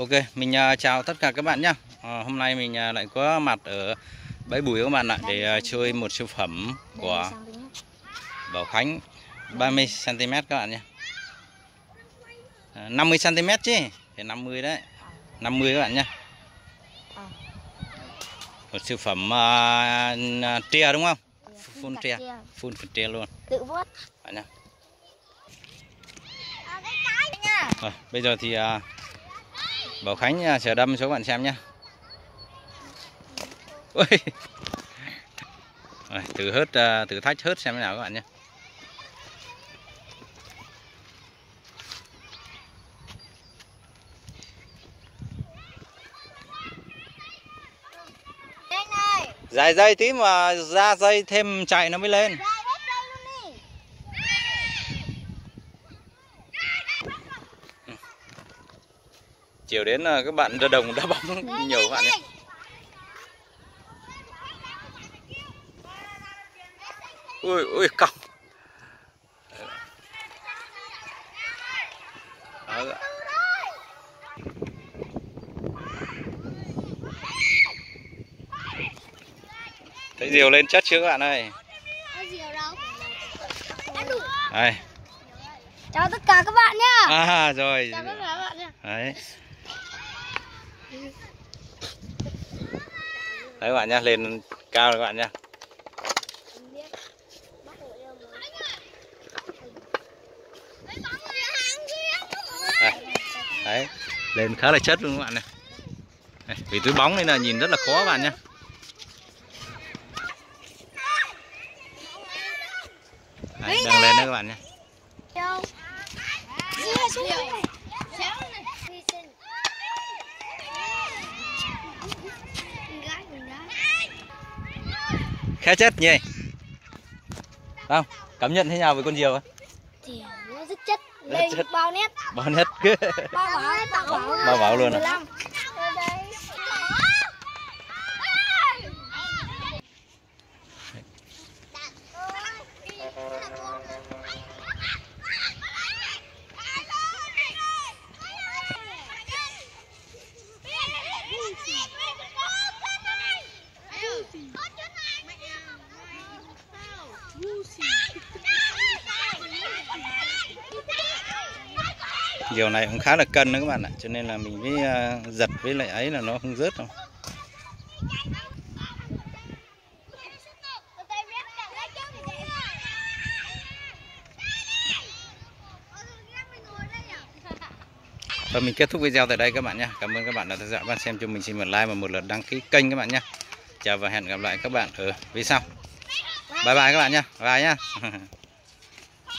Ok, mình uh, chào tất cả các bạn nhé. Uh, hôm nay mình uh, lại có mặt ở bãi bùi các bạn ạ để uh, chơi một siêu phẩm của Bảo Khánh 30 cm các bạn nhé. Uh, 50 cm chứ, phải 50 đấy. 50 các bạn nhé. Một siêu phẩm uh, tre đúng không? Phun tre, phun tre luôn. Tự vuốt. Bạn nhé. Rồi, bây giờ thì uh, Bảo Khánh sẽ đâm cho các bạn xem nhé Ôi. Rồi, thử hớt thử thách hớt xem thế nào các bạn nhé dài dây tí mà ra dây thêm chạy nó mới lên chiều đến các bạn ra đồng đá bóng nhiều các bạn nhé ui ui cọc. Thấy diều lên chất chưa các bạn ơi. Đây. Chào tất cả các bạn nhá. À rồi. Chào tất cả các bạn nhá. Đấy đấy các bạn nhá lên cao rồi các bạn nhá. Đấy, đấy lên khá là chất luôn các bạn này. Đấy, vì túi bóng nên là nhìn rất là khó các bạn nhá. Đấy, đang lên đấy các bạn nhá. Khá chất nhỉ? Không cảm nhận thế nào với con diều ấy? thì nó rất chất lên chất. bao nét. Bao nét. Bao bảo bao bảo bao bảo luôn à Diều này cũng khá là cân đó các bạn ạ. Cho nên là mình mới uh, giật với lại ấy là nó không rớt đâu. Và mình kết thúc video tại đây các bạn nhé Cảm ơn các bạn đã theo dõi. Và xem cho mình xin một like và một lượt đăng ký kênh các bạn nhé Chào và hẹn gặp lại các bạn ở video sau. Bye bye các bạn nha, Bye nha